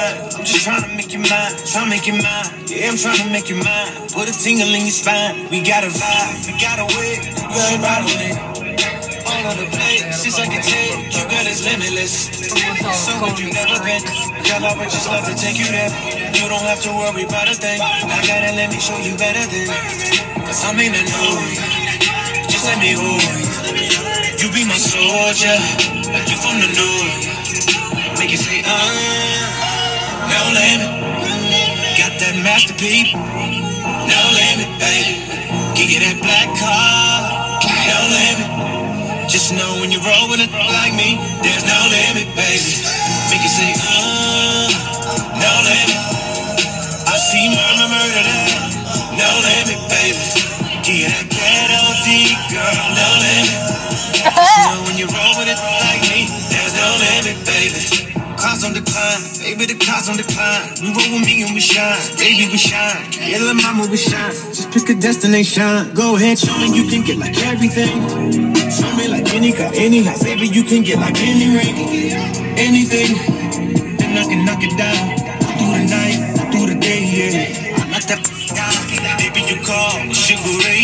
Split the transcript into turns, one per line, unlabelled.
I'm just trying to make you mine, trying to make you mine. Yeah, I'm trying to make you mine. Put a tingle in your spine. We got a vibe, we got a way, you got a ride. All on the plate, since I can take, you got is limitless. So good you never been. Girl, I would just love to take you there. You don't have to worry about a thing. I gotta let me show you better than. Cause I'm in the know. Just let me hold you. You be my soldier, like you from the north. Make you say, uh, limit. Got that masterpiece, no limit, baby. Give you that black car, no limit. Just know when you roll with a like me, there's no limit, baby. Make you say, uh, no limit. I see murmur, murder there, no limit, baby. Give you that ghetto D, girl, no limit. Just know when you roll with it like me, there's no limit, baby. Cars on decline, baby, the cars on decline. You roll with me and we shine, baby, we shine. Yeah, little mama, we shine. Just pick a destination. Go ahead, show me you can get like everything. Show me like any car, any house, baby, you can get like any ring, anything. Then I can knock it down through the night, through the day, yeah. I knock that baby, you call sugar ray.